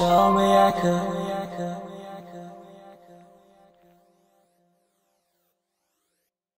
Tell Show me I could